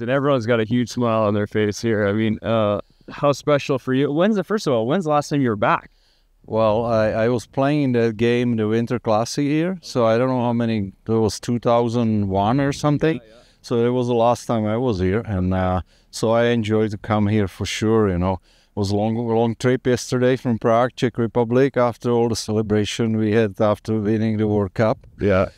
And everyone's got a huge smile on their face here. I mean, uh, how special for you? When's the first of all? When's the last time you were back? Well, I, I was playing that game, the Winter Classic here. So I don't know how many. It was 2001 or something. Yeah, yeah. So it was the last time I was here, and uh, so I enjoyed to come here for sure. You know, it was a long, long trip yesterday from Prague, Czech Republic, after all the celebration we had after winning the World Cup. Yeah.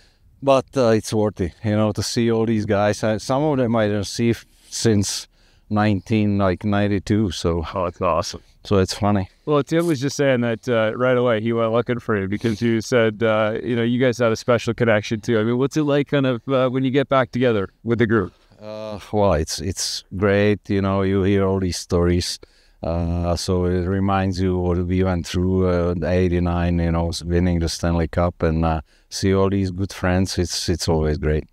But uh, it's worth it, you know, to see all these guys. Some of them I don't see since 19 like 92. So oh, it's awesome. So it's funny. Well, Tim was just saying that uh, right away he went looking for you because you said, uh, you know, you guys had a special connection too. I mean, what's it like kind of uh, when you get back together with the group? Uh, well, it's it's great. You know, you hear all these stories. Uh, so it reminds you what we went through uh, '89. You know, winning the Stanley Cup and uh, see all these good friends. It's it's always great.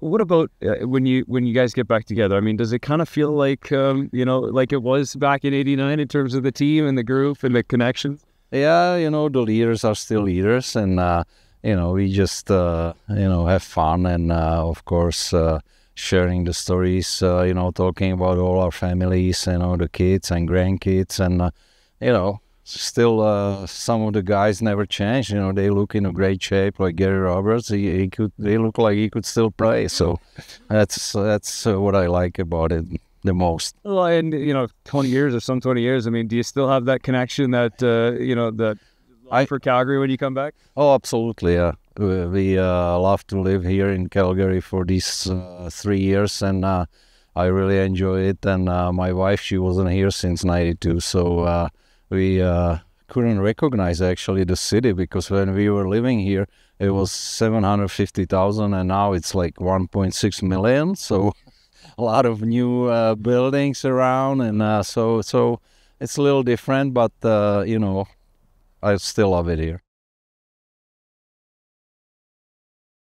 What about uh, when you when you guys get back together? I mean, does it kind of feel like um, you know, like it was back in '89 in terms of the team and the group and the connections? Yeah, you know, the leaders are still leaders, and uh, you know, we just uh, you know have fun and uh, of course uh, sharing the stories. Uh, you know, talking about all our families, you know, the kids and grandkids, and you know, still uh, some of the guys never changed. You know, they look in a great shape, like Gary Roberts. He, he could, they look like he could still play. So that's that's uh, what I like about it the most. Well, and you know, twenty years or some twenty years. I mean, do you still have that connection that uh, you know that I for Calgary when you come back? Oh, absolutely. Yeah, we uh, love to live here in Calgary for these uh, three years and. Uh, I really enjoy it, and my wife she wasn't here since '92, so we uh, couldn't recognize actually the city because when we were living here, it was 750,000 and now it's like 1.6 million. So a lot of new uh, buildings around and uh, so so it's a little different, but uh, you know, I still love it here.